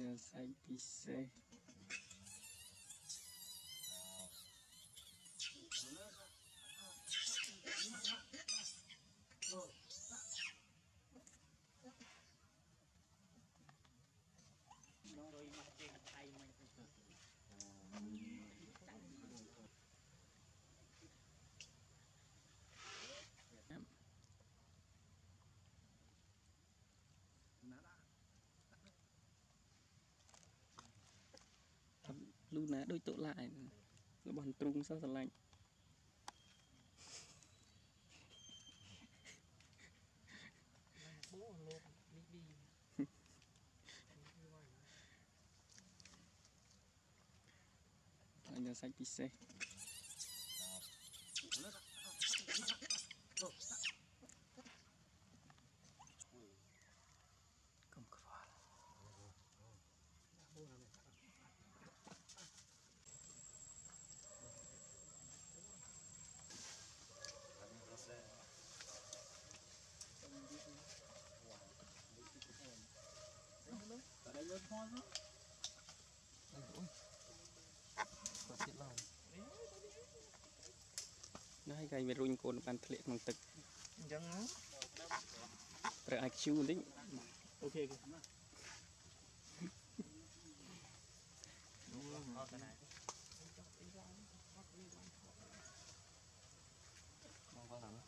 នៅសាច់ពិសេសដល់រយមកគេថៃមិនទៅ លូណាដូចតុលាឯងរបស់ទ្រុងសោះស្រឡាញ់បូលោកនេះឌីហើយនៅសាច់ពិសេសកុំខ្វល់ បូណាស់ តែលើផង គាត់ទៀតឡើង ណាហើយកែមានរុញកូនបានធ្លាក់ក្នុងទឹកអញ្ចឹងប្រើ IQ បន្តិចអូខេអូខេនោះអត់ទៅណាមកបាល់ណា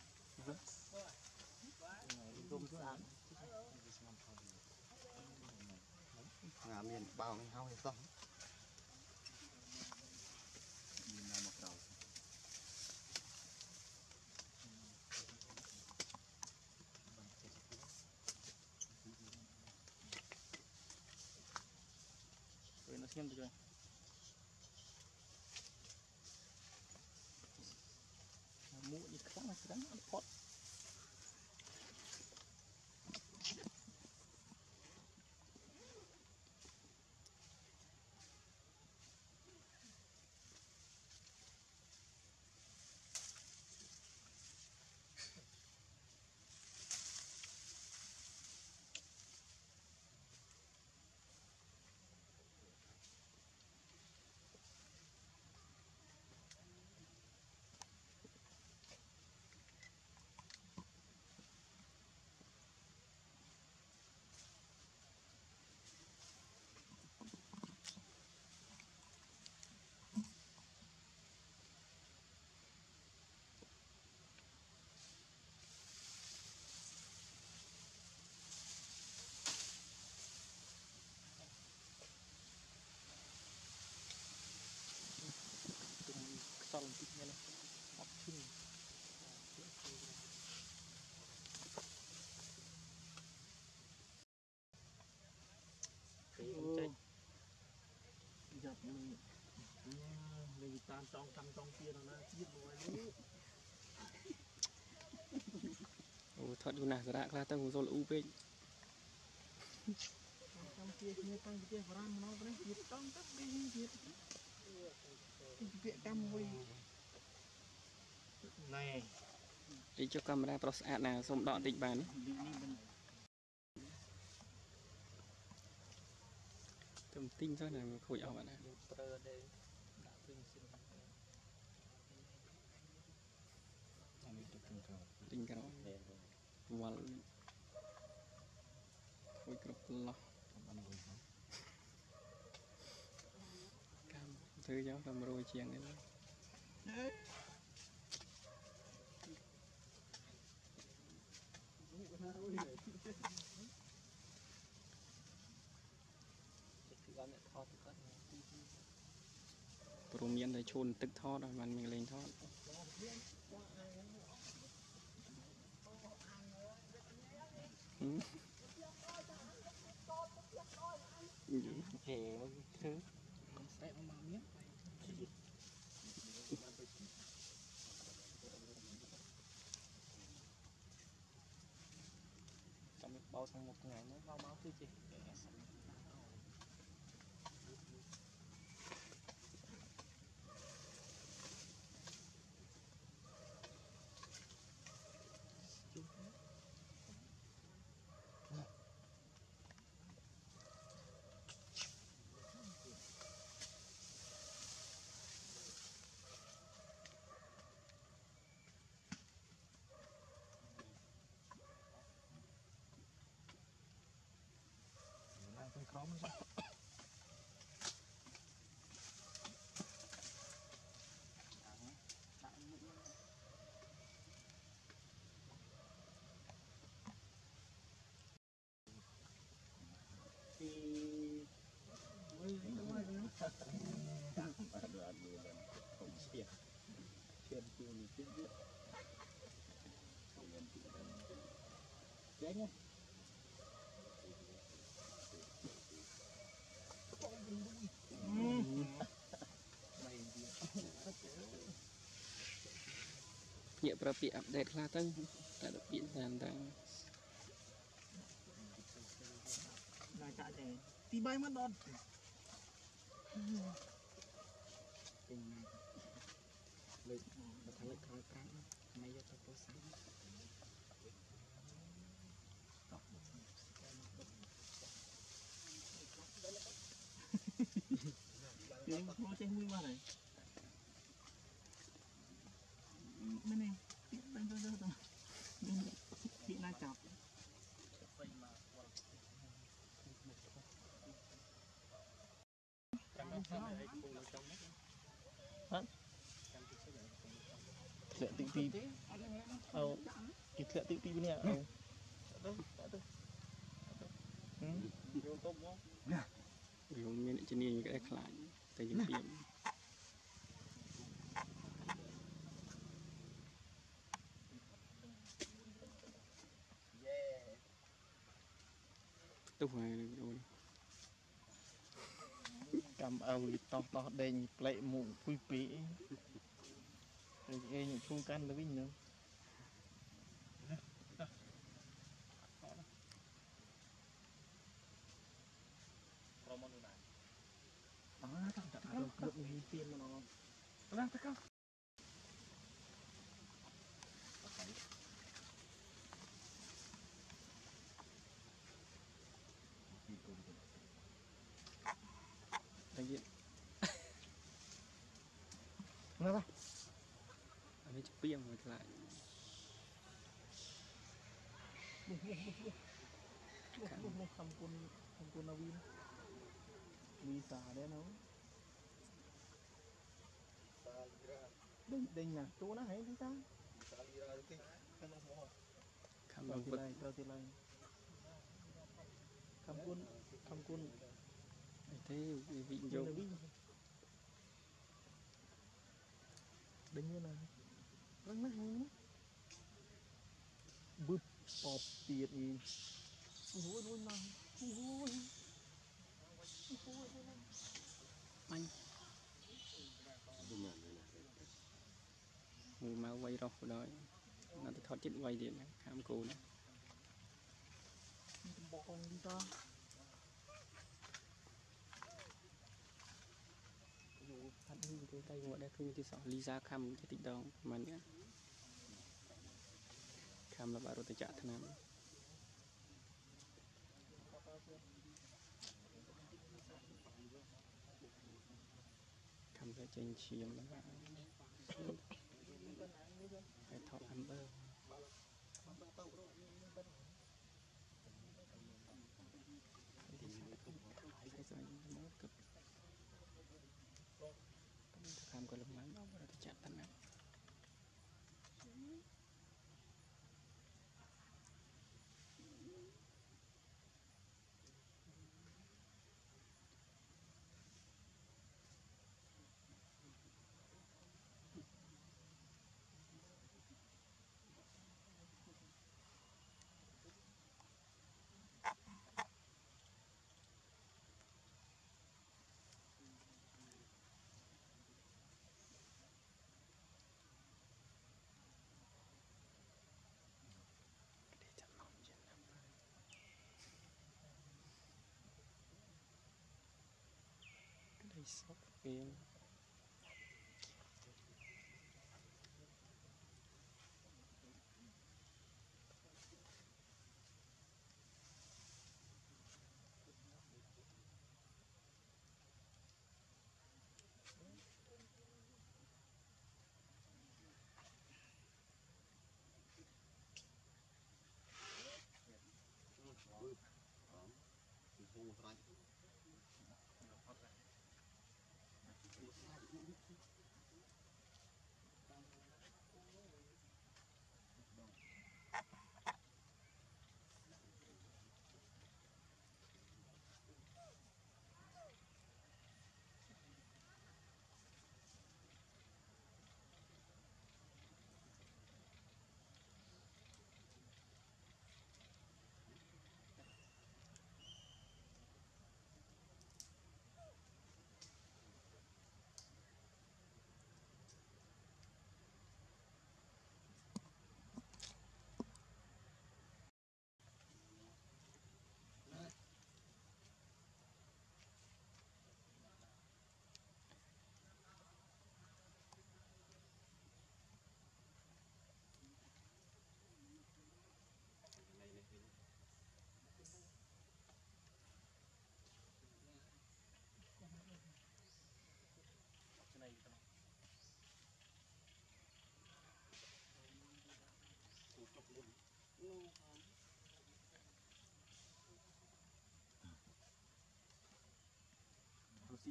រុំស្អាតងាមានបោងហើយសោះមានណាមកក្រោយ ពេលនៅខ្ញុំទៅជួយមួកនេះខ្លាំងខ្លាំងអត់ផុត ទុំខ្សលបន្តិចមែនអត់ឈឹងពេលចេញយ៉ាប់នឹង លេងតាមចង់កម្មចង់ទៀតណាទៀតមួយនេះអូថតយូរណាស់សារៈខ្លះទៅហូសូលអ៊ូពេកកម្មទៀតគ្នាតាំងពីបរាមមកនេះទៀតតង់ទៅពីទៀតពាក្យកម្មមួយណែទីចុះកាមេរ៉ាប្រុសស្អាតណាសូមដកតិចបានទេនេះនេះមិនទៅទិញចុះណាខូចអស់បាត់ណាយើងប្រើដែរដាក់ពេញសិន អានេះទៅគឹង ក្រោយទិញក្រោយវល់ខូចគ្រប់កន្លោះបានវិញហ៎កម្មធ្វើយកតែ100ជាងនេះឡើយគឺអត់អ្នកថតទៅគាត់ព្រមមានតែឈូនទឹកថតហើយมันមានលេងថត ហឹមហេមកធ្វើស្អែកមកមានចាំបោខាងមុខថ្ងៃនេះបោមកគឺចេះ អ មហ្នឹង ពីមួយនេះទៅមកហ្នឹង Aduh, aduh, dan không siap. Siap tu ni tinggi. Kemudian tu dan Jangan. Hmm. Main dia. ភ្ញាក់ប្រើពាក្យអាប់ដេតខ្លះទៅតែដល់ពាក្យតាមតា Nak cak je. Tiba mana dot. ពេញណាលើកបើថាលើកក្រោយប្រាំមិនយកទៅពោះសាំ Tiếng nó chơi vui mà này. Bên này, tiếng bên đây đây rồi. Bên chị na chọc. ធ្លាក់ទីទីអោគេធ្លាក់ទីទីនេះអោទៅទៅហឹមយកទៅ មករឿងមានអ្នកជំនាញក៏ដែរខ្លាចតែយើងពីមទុះហើយអូនចាំអើតោះតោះដេញផ្លេកមុខពុយពីទៅអេញឈុំកាន់ទៅវិញនោះអើតាដាក់រ កគ្រប់នេះទៀនមកណោះឡាតកោតែយើងណាអានេះពីមមួយខ្លាចខាងនេះខំគុណខំគុណវីនវីសាដែរនោះដេញដេញណាទូណាហេទីតា salira tu kan mau. ខំត្រូវមកទីពឹកឡើងត្រូវទីឡើងខំគុណខំគុណអីទេវាវិយក ទៅវិញដេញណារឹងណាស់ហ្នឹងបឹបបបទៀតអីអូយអូយណាអូយអូយ អញ Dengan ni. មួ យមកវាយរស់បដ ாய் ណាទៅថតចិត្តវាយទៀតណាខាំគូណាបងទីតាអត់មានទេតែមកដែរឃើញទីសោះលីសាខំតិចដងប្រហែលនេះខំលបអរុតចៈថ្នាំខំទៅចេញឈាមបាទ ហើយថតអំបឺទីសាហើយស្អីមកគឹបខំក៏លំឡើងអរុតចៈថ្នាំ Dia Ay, so pain.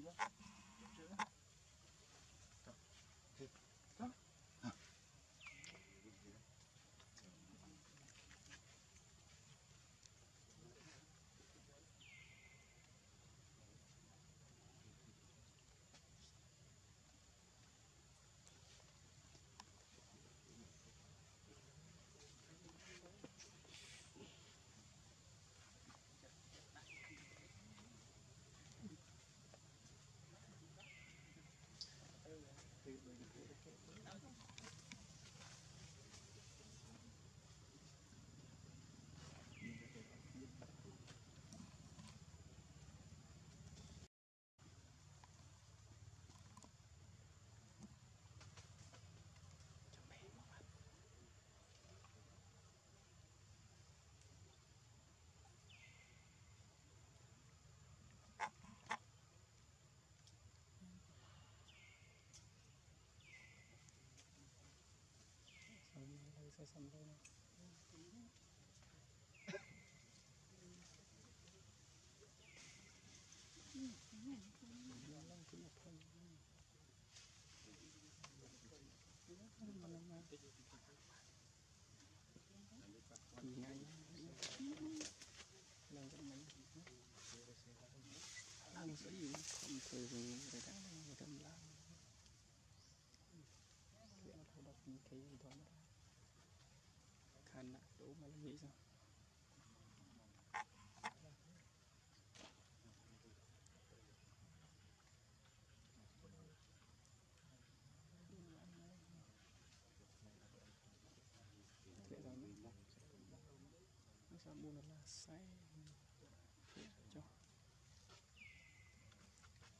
ហើ យសសំឡេង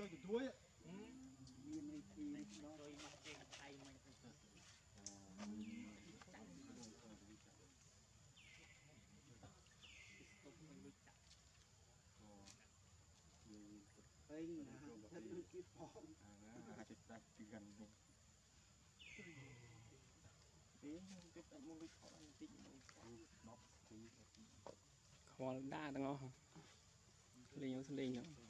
ya. Chơi cái đuôi ạ. មាននេះទីនេះដល់មកគេថៃមិនទៅទៅស្តុកមិនលុចចាក់ពេញណាតែដូចគេផងអាអាចស្ដាប់ពីកាន់មុខពេលខ្ញុំគិតតែមកលុចខកបន្តិចមក10ពីខ្វល់ដាទាំងអស់លេងទៅលេងហ្នឹង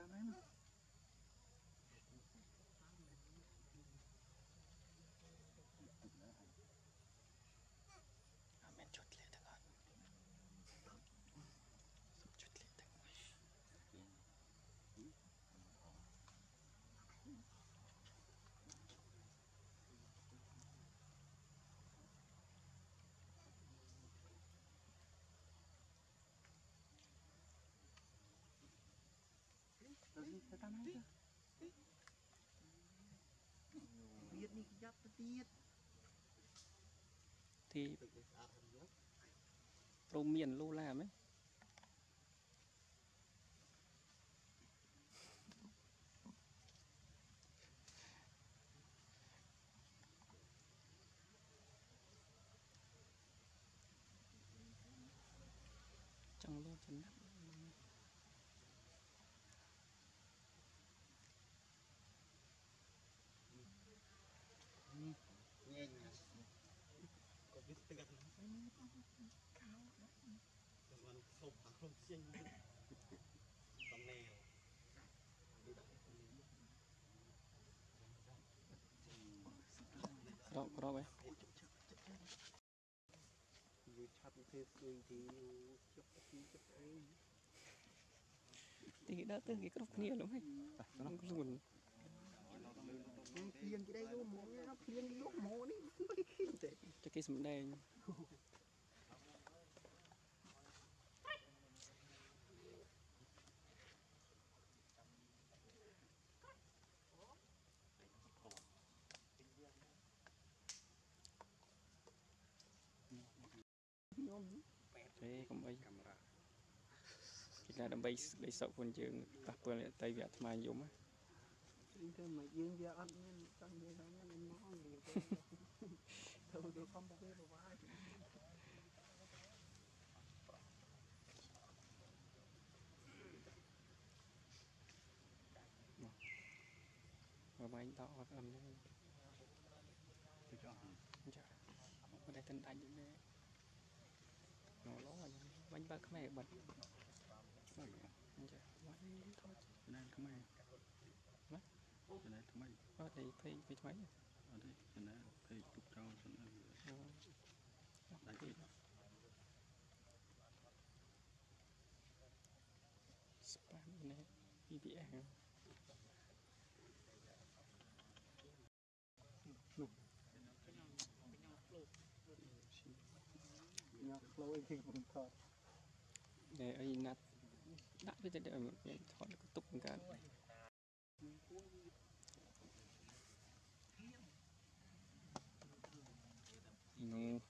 ហើយ Từ ta này mà. អត់មែនជុតលេទាំងអត់ជុតលេទាំងអស់ Từ gì từ ta này chứ. យ៉ាប់ទៅទៀតទីទឹកស្អាតហើយយ៉ាប់ព្រមមានលូឡាហ្មងចង់លូចំណាប់ ញែងណាក៏វាស្ទឹកណាខោទៅបានសុបអា ខ្លួនជាងតំណែលក្រោកក្រោកឯងយូឆាប់ទៅស្គួយទីជប់ទីជប់អីទីគេដើរទៅគេគ្រប់គ្នាលំហេក្នុងខ្លួនភ្លៀងគេដែរយកមកណាភ្លៀងយកមកនេះមិនឃើញទេចុះគេសំដែង ទេកុំអីកាមេរ៉ាគេថាដើម្បីស្ដីសុខខ្លួនយើងប៉ះពាល់អ្នកតៃវាអាត្មាយំណាទៅមកយើងវាអត់មានចង់និយាយថាមានមកនិយាយទៅទៅខំទៅវាវាយបើបាញ់តអត់អឹមហ្នឹងទៅចោះចាមិនได้តិនដាច់ទេណូ ឡអញ្ចឹងបាញ់បើខ្មែរបាត់ចាបាញ់ថតណែថ្មីណាណែថ្មីអត់ទេពេកពេកថ្មីអត់ទេណែពេកទុកចោលសិនហើយដាច់ពេកស្ប៉ាម នេះ PPS ញ៉ាំក្លូអីគេកំថតតែអីណាត់ដាក់វាទៅដល់ថតក៏ទុកបង្កើតនោះ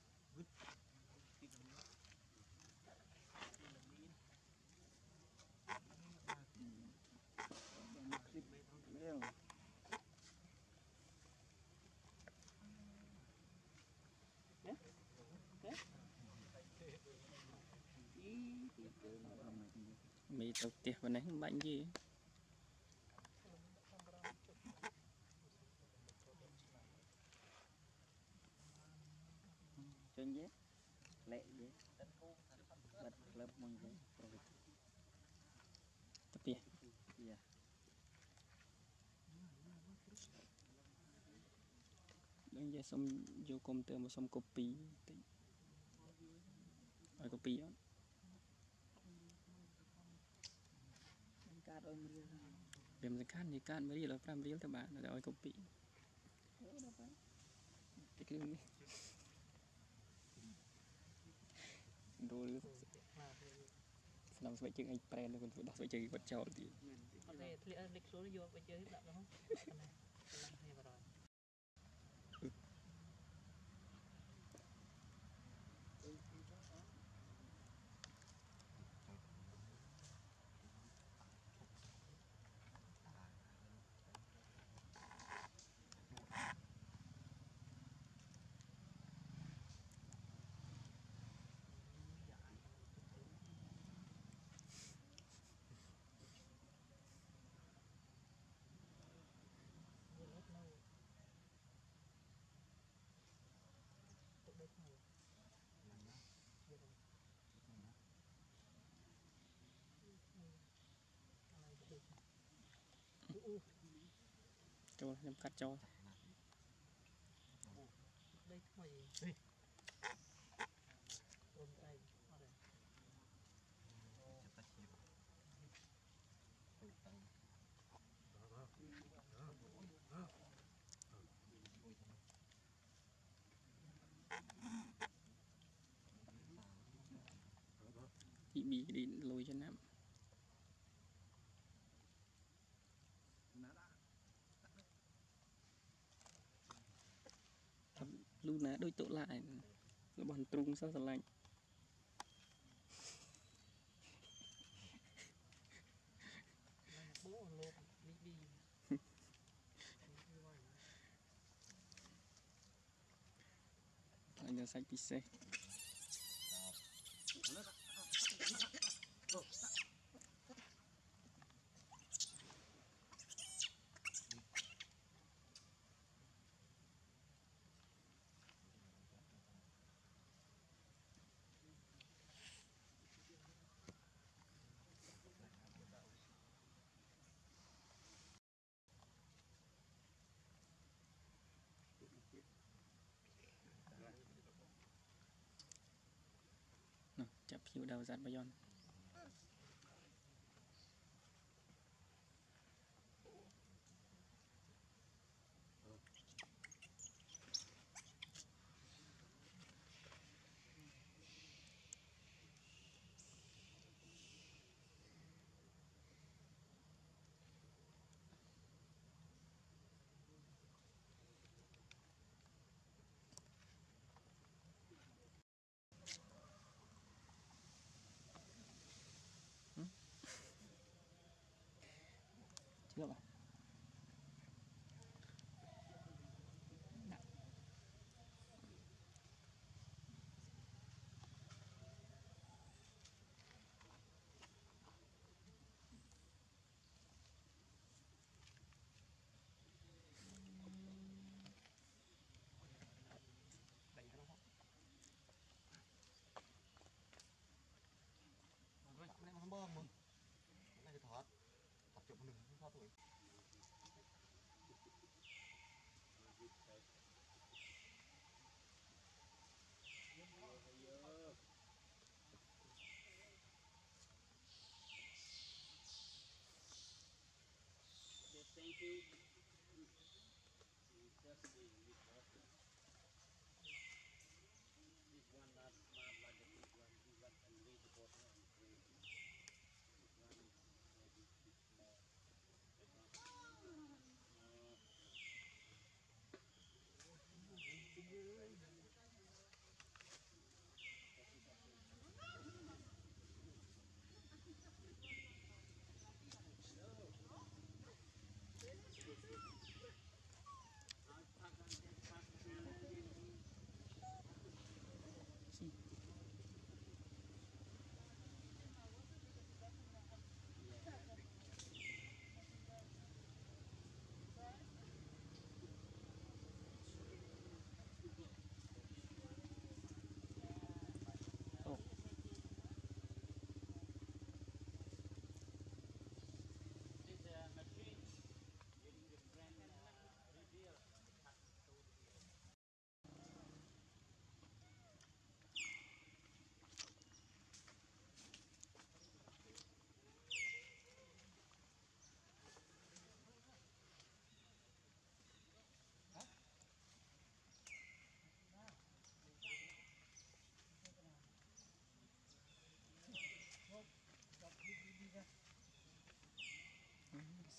មីទៅផ្ទះប៉ុណ្ណេះបាញ់យីចេញទេលែកទេបិទក្លឹបមួយទេប្រូទៅផ្ទះយ៉ាដឹងយាយសុំយកកុំព្យូទ័រមកសុំកូពីតិចឲ្យកូពីអត់ កាតអុយមរៀល វាមិនសំខាន់និយាយកាត1រៀលដល់5រៀលទៅបានតែឲ្យកូពីតិចគ្រឿងនេះដូលស្នំស្បែកជើងអីប្រែនទៅគាត់ដោះស្បែកជើងគាត់ចោលទៀតអត់ទេធ្លាក់លេខខ្លួនយកទៅជើងដាក់ទៅហ្នឹង ចូលខ្ញុំកាត់ចោលដីថ្មីអូនឯងអត់ទេពីប៊ីឌីលុយចំណាំណាដាក់ លូ ណាដូចតុលាឯងរបស់ទ្រុងសោះស្រឡាញ់បូលោកលីឌីអញយកសាច់ពិសេស នោះចាប់ភៀវដល់សាត់បាយ័នជឿ បា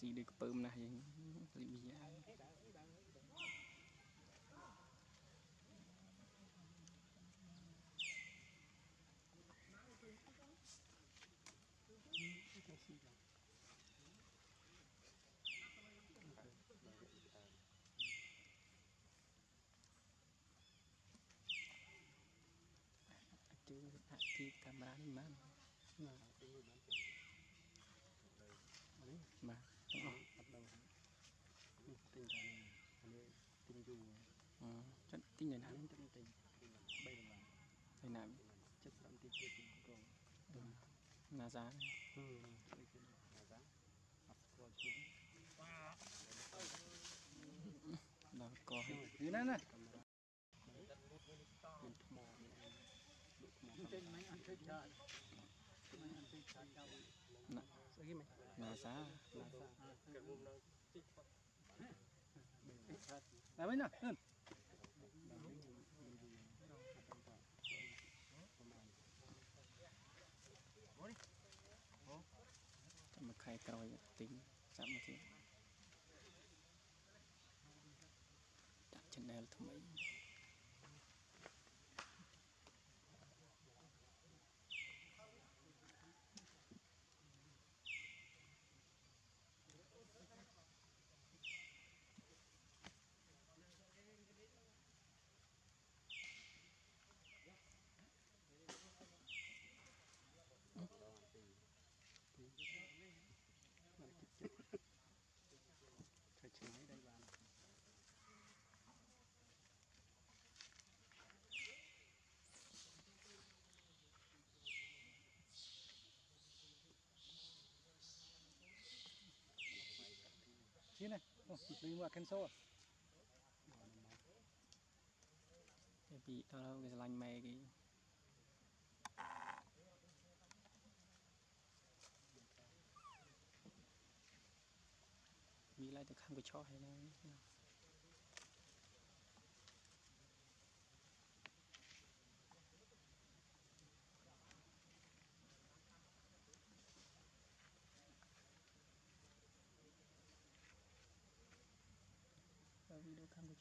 ស៊ីដូចក្ពើមណាស់យ៉ាងលីប៊ីយ៉ាគឺអាពីកាមេរ៉ានេះមិនបានបាទទាំងអស់ ទិញតែនេះទិញយូរ អឺ ចិត្តទិញនៅណាអានេះទិញទិញ3ដុល្លារទៅណាចិត្តស្រាប់ទីទៀតក៏ណាសាហឺដូចគេណាតាអត់ស្គាល់ឈ្មោះដល់កោឲ្យនេះណាណាកាមេរ៉ាមានថ្មមានអីលក់ថ្មចេញមិនអត់ចេញចាមិនអត់ចេញចាចាំស្អីមិនណាសាណាសាកាមុំនៅតិចតែ វិញណាហឹមចាំមួយខែក្រោយទិញសាប់មកទៀតដាក់ channel ថ្មី អូពីមកខានសូតែពីតើគេឆ្លាញ់ម៉ែគេវាឡើយទៅខាងកញ្ឆោះហើយណា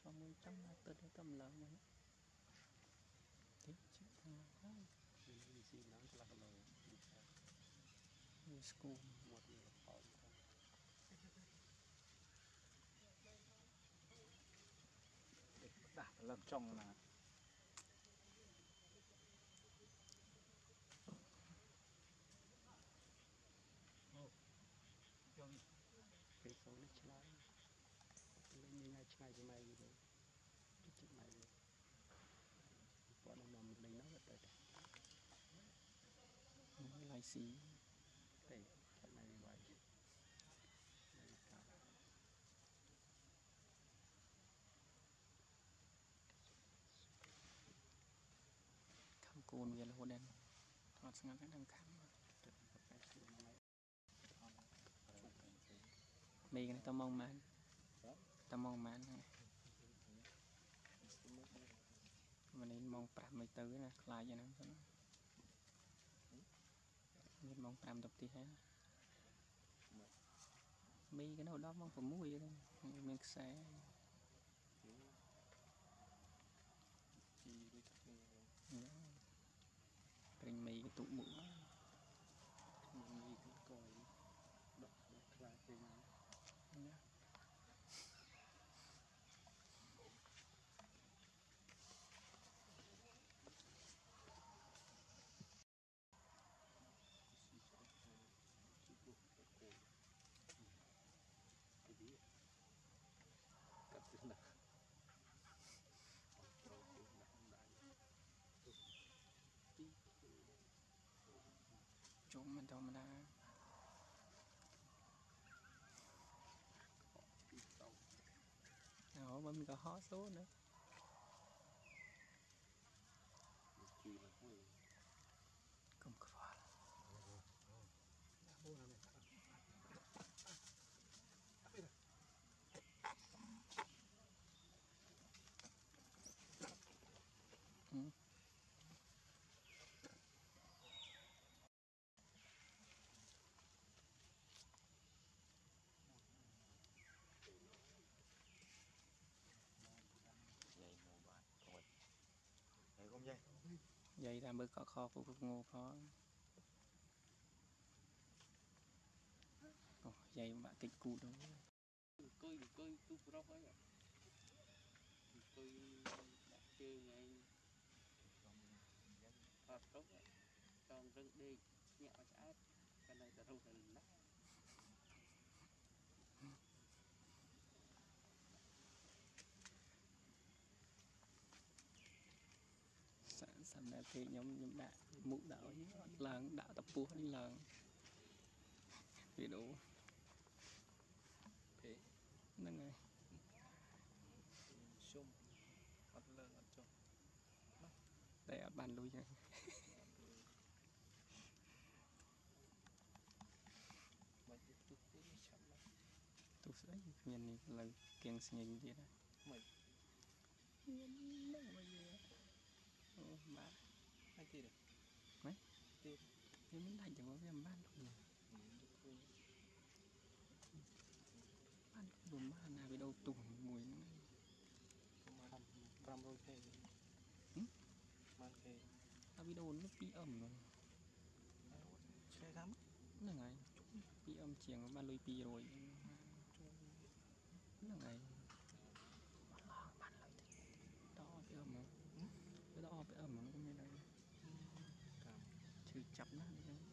Và video cam của cho mình trong là tự để tầm lợn này Thế chứ thằng quá នេះស៊ីឡើងឆ្លាស់គីឡូ Như school មកទីលផលដាស់ឡើងចង់ណាពេលសូននេះឆ្លាស់លេងញ៉ាំឆ្ងាយពីម៉ែវិញទៅចិត្តម៉ែវិញប៉ុន្តែមកលេងនោះទៅតែ Như lại xí តែចិត្តម៉ែវិញវាយលេងកា Khăm côn về là hồ đen Thoát sang ngắn đang khăm ចិត្តប្រកែកខ្លួនម៉ែ Mì cái này tao mong mán Tao mong mán này Mà nên mong prạm mấy tứ nè Lại cho nó Nên mong prạm độc tí hết Mì cái nào đó mong phải mùi đây Mình sẽ ជីដូចតែ Prinh mì cái tụ mũ មាន Chúng mình đâu mà đã ទីតោ Đó mà mình có hó số nữa ទីមកមួយ Cũng có phải អូណាស់ Ừ. យាយមកបាទកូនហើយកុំយាយ Vậy là mới có kho của cục ngô có Ồ, vậy mà kịch cụ đâu អង្គុយអង្គុយទូប្រុសហើយអង្គុយដាក់ជើងឯង អត់ទុកចង់រឹងដេកញាក់ឲ្យឆ្អែតតែនៅតែរស់នៅណា Sẵn sẵn là thì nhóm nhóm đã mụ đạo lần đạo tập búa đi lần Vì đủ ពេ Nâng này ជុំអត់លើអត់ចុះ Để ở bàn lui nha មិនទៅទុកទេឆាប់មក Tu sấy miền này là kiêng sinh hình gì đó មិន Nâng mà gì Ồ, bà ហើយទៀត Nhưng mình đánh cho có viêm ban luôn ទុកវិញ Ban luôn mà nào bị đâu tùng mùi nó 500k Hử? បានគេ Tao bị đâu nó bị ẩm rồi ឆ្លេតាម Nâng này Bị ẩm chiếng ban lui pi rồi Nâng này Ban lui Đó bị ẩm rồi Cái đó bị ẩm rồi nó cũng như đây ក ម្ម Chứ chập nó đi